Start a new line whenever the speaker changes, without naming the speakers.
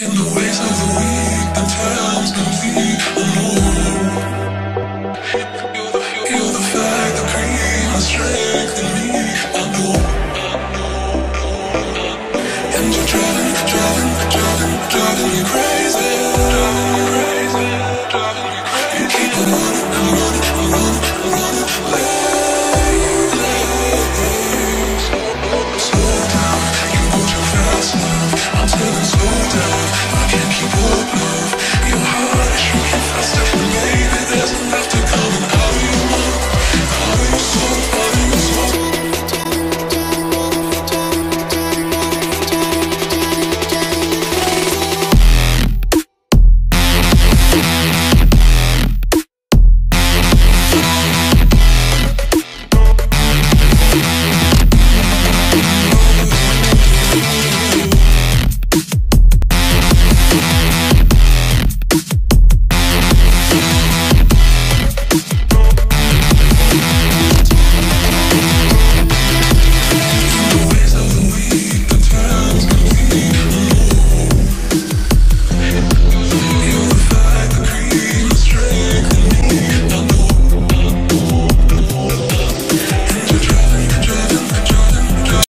In the ways of the weak, the times can be alone. Feel the fact, the cream, the strength in me. I know. And you're driving, driving, driving, driving me crazy.